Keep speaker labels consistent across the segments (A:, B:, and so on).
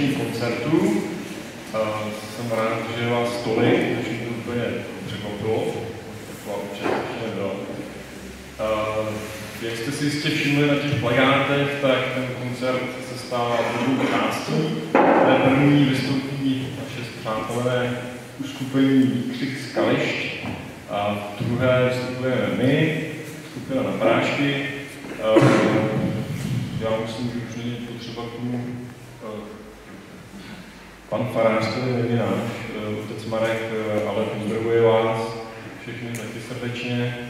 A: dnešním koncertu. Jsem rád, že vás tolik, že to úplně překvapilo, taková účast byla. Jak jste si jistě všimli na těch plagátech, tak ten koncert se stává druhou částí. Té první vystoupí naše přátelé uskupení Výkřik z Kališť a druhé vstupujeme my, skupina na prášky. Já musím, že už není potřeba k tomu pan farář, to není náš, otec Marek, ale pozdravuje vás všechny taky srdečně.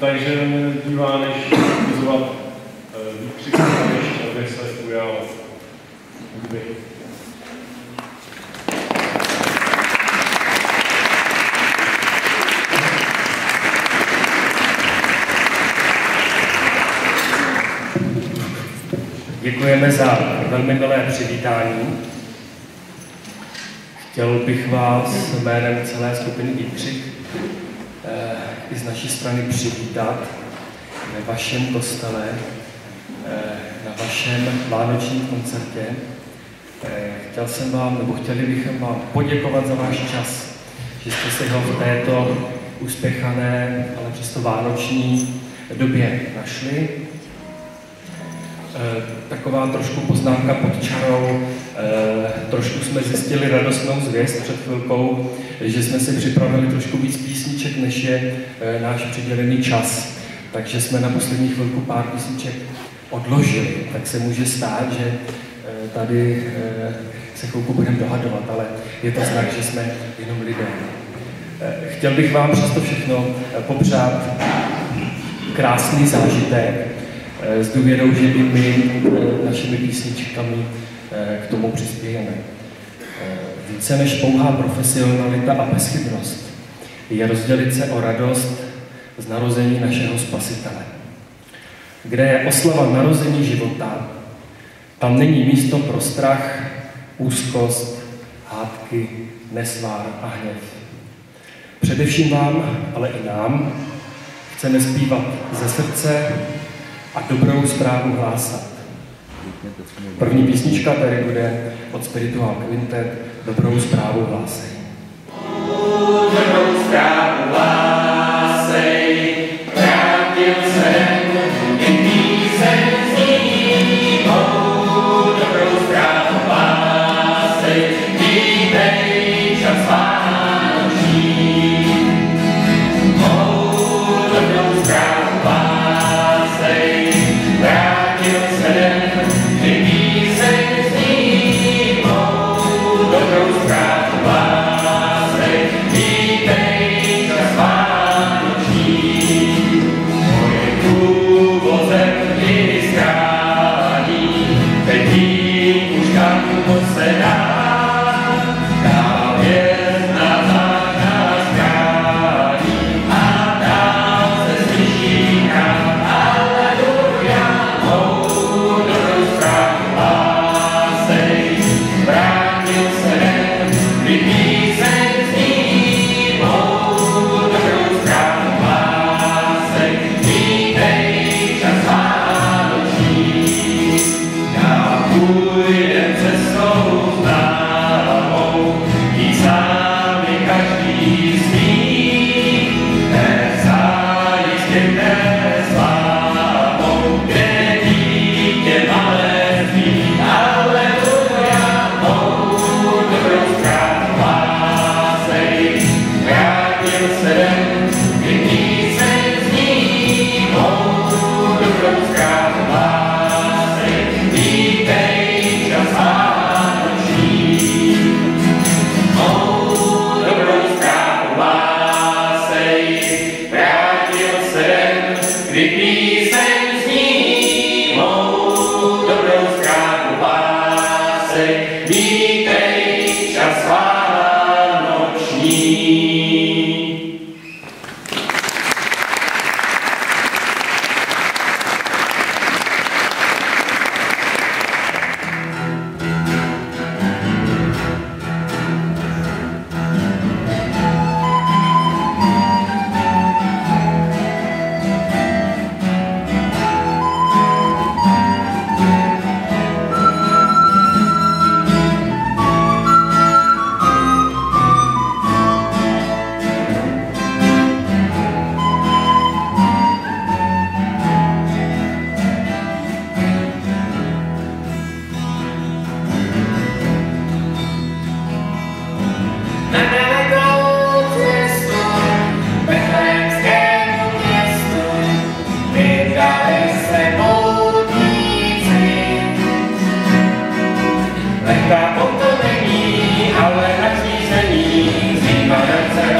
A: Takže mě nezbývá, než vyzvat výkřik, než aby se ujal hudby.
B: Děkujeme za velmi milé přivítání. Chtěl bych vás jménem celé skupiny Výkřik eh, i z naší strany přivítat ve vašem kostele, eh, na vašem vánočním koncertě. Eh, chtěl jsem vám, nebo chtěli bychom vám poděkovat za váš čas, že jste se ho v této uspěchané, ale přesto vánoční době našli. Eh, taková trošku poznámka pod čarou. Eh, trošku jsme zjistili radostnou zvěst před chvilkou, že jsme si připravili trošku víc písniček, než je eh, náš přidělený čas. Takže jsme na poslední chvilku pár písniček odložili. Tak se může stát, že tady se chvilku budeme dohadovat, ale je to znak, že jsme jenom lidé. Chtěl bych vám přesto všechno popřát krásný zážitek, s důvěrou, že i my eh, našimi písničkami eh, k tomu přispějeme. Více než pouhá profesionalita a bezchybnost je rozdělit se o radost z narození našeho Spasitele. Kde je oslava narození života, tam není místo pro strach, úzkost, hádky, nesvár a hněv. Především vám, ale i nám, chceme zpívat ze srdce a dobrou zprávu hlásat. První písnička tady bude od Spiritual Quintet Dobrou zprávu hlásej. Dobrou zprávu hlásej,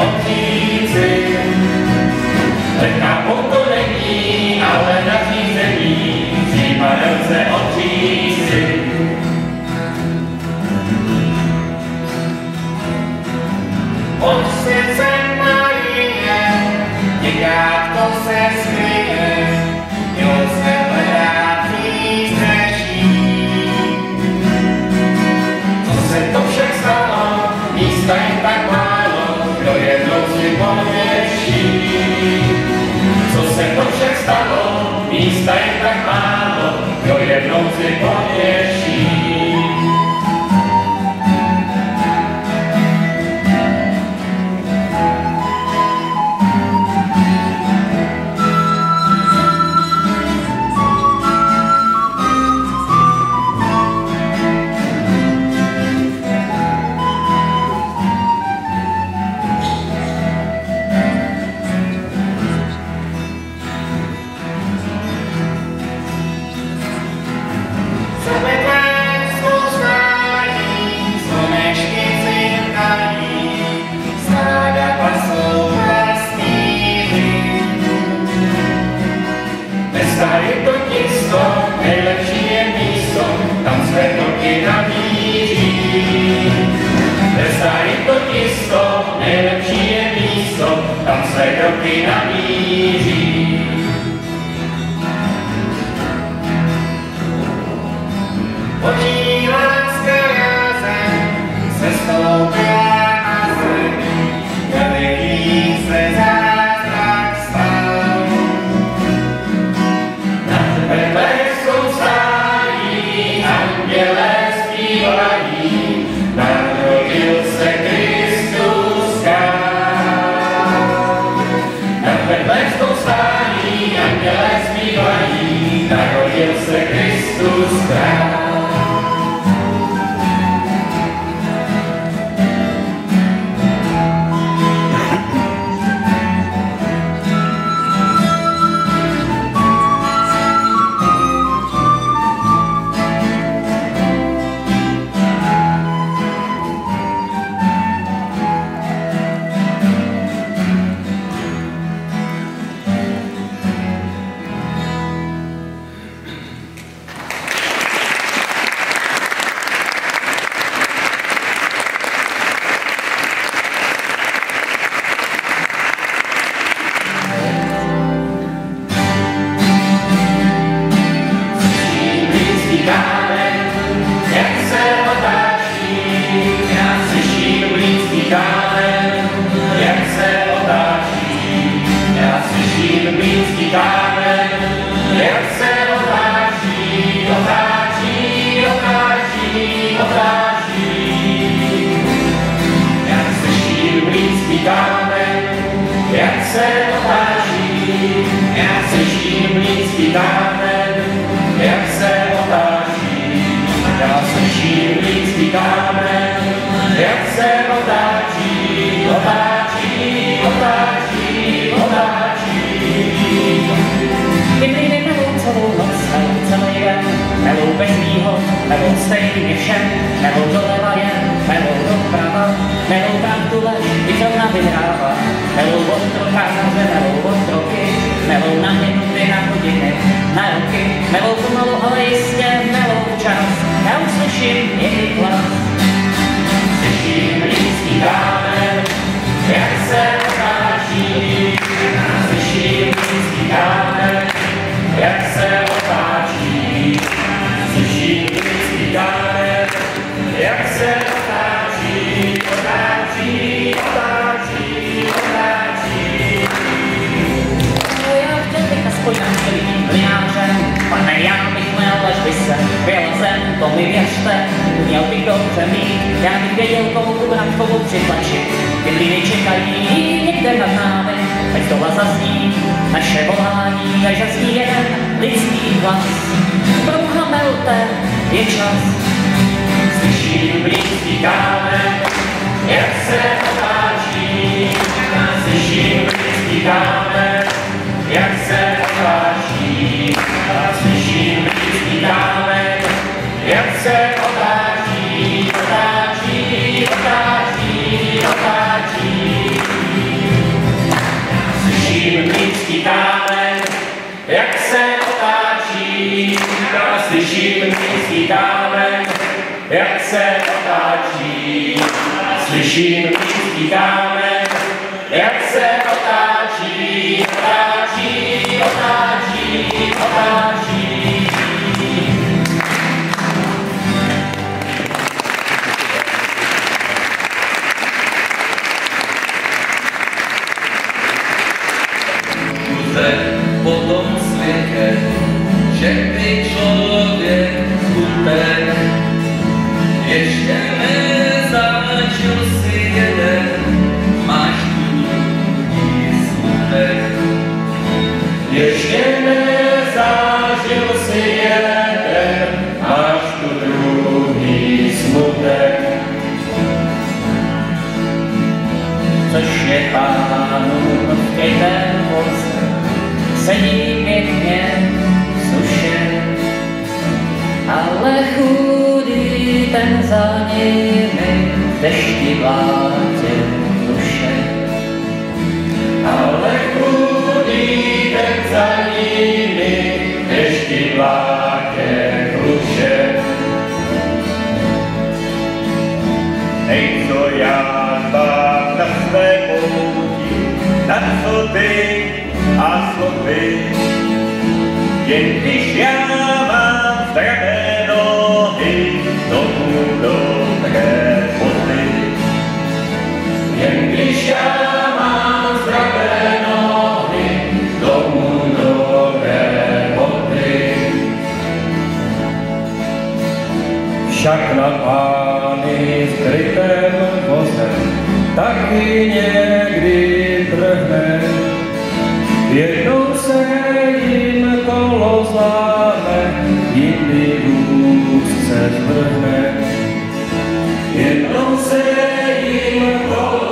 C: I'll místa je tak málo, kdo je v noci pověší. je to tisto, nejlepší slyším blízký kámen, jak se otáčí. Já slyším blízký kámen, jak se otáčí, otáčí, otáčí, otáčí.
D: Mlýny melou celou noc, melou celý den, melou bez výhod, melou stejně všem, melou doleva jen, melou doprava, melou pravdu lež, i zrovna vyhrává, melou otrokáře, melou otroky, melou na minuty, na hodiny, na roky, melou pomalu, ale jistě, melou čas, já už slyším jejich hlas.
C: Slyším blízký kámen,
D: dobře mít, já bych věděl, komu ubrat, komu přitlačit. Ty mlýny čekají někde nad námi, ať tohle zazní naše volání, až zazní jeden lidský hlas. Prouha melte, je čas,
C: Slyším blízký kámen, jak se Blízký kámen, jak se otáčí. Slyším blízký kámen, se otáčí, otáčí, otáčí,
D: což je pánům v voze, sedí pěkně suše, ale chudý ten za nimi v dešti vlátě
C: ty a ty. Jen když já mám zdravé nohy, tomu dobré boty. Jen když já mám zdravé nohy, tomu dobré boty.
B: Však na pány s krytém vozem taky trhne. Jednou se jim kolo zláme, jindy vůz se zvrhne.
C: Jednou se jim kolo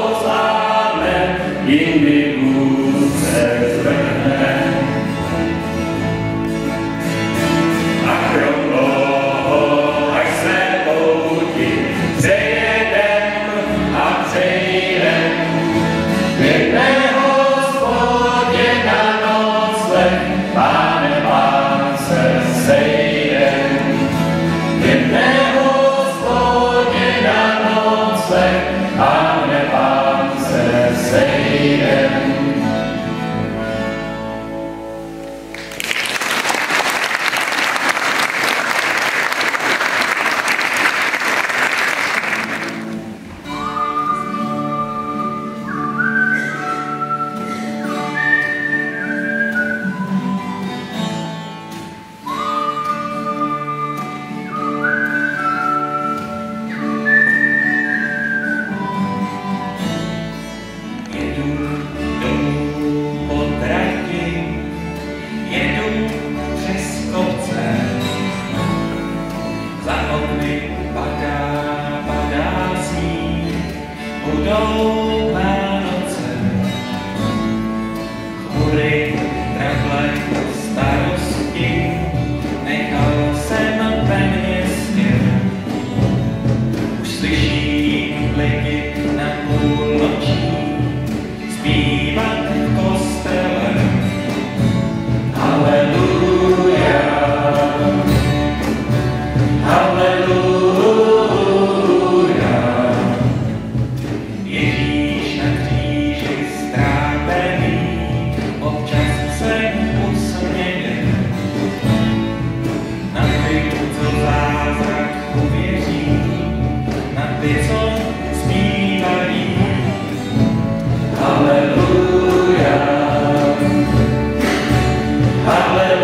E: Hallelujah.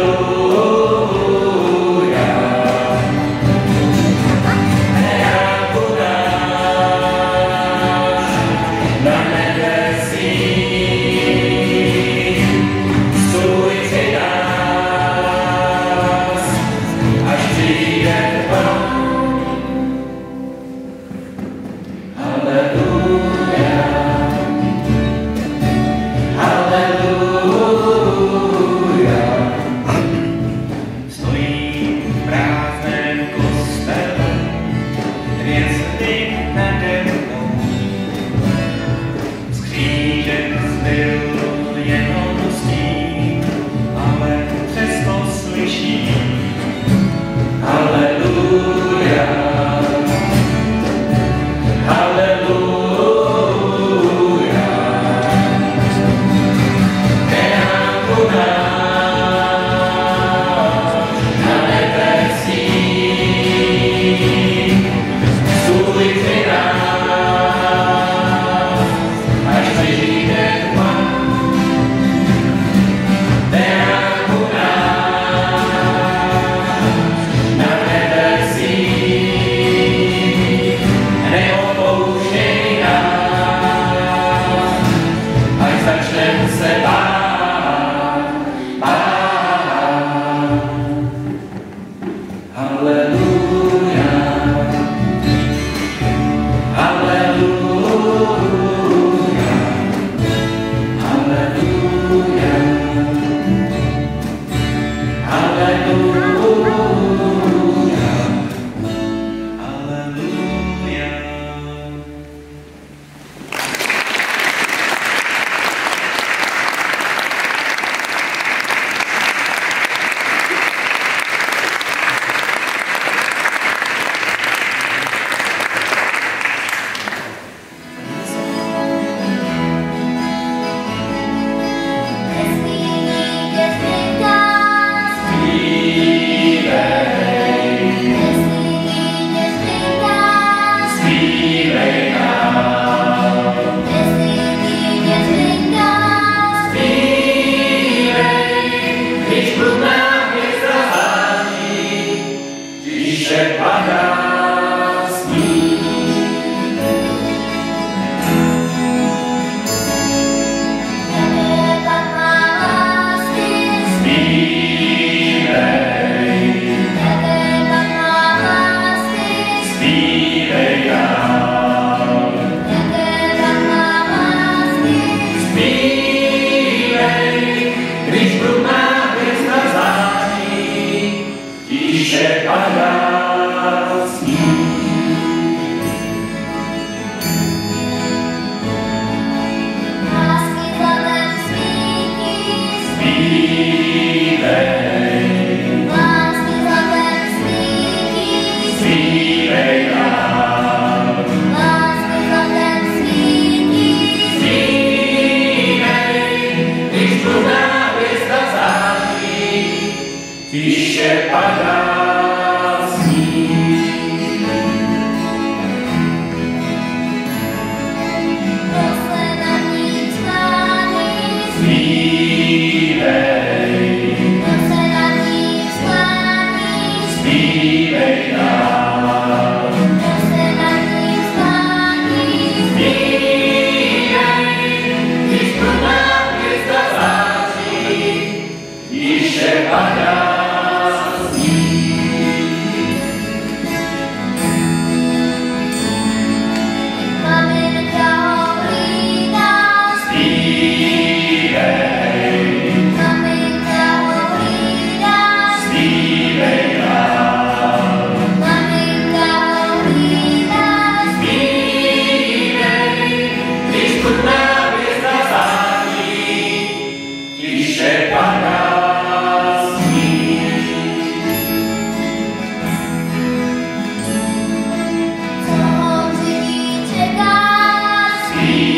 E: see Ishe Panya.
C: see.